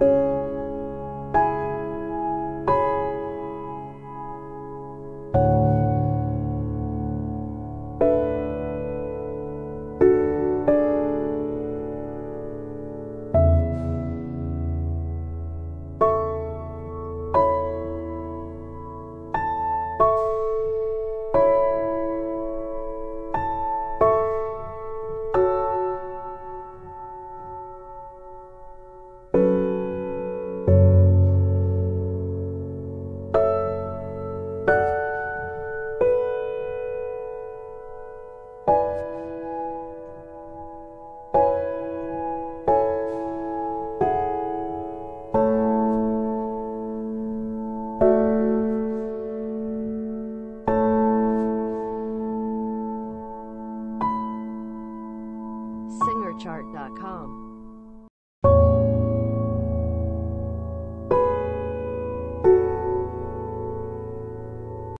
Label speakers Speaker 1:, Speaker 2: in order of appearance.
Speaker 1: you StarChart.com.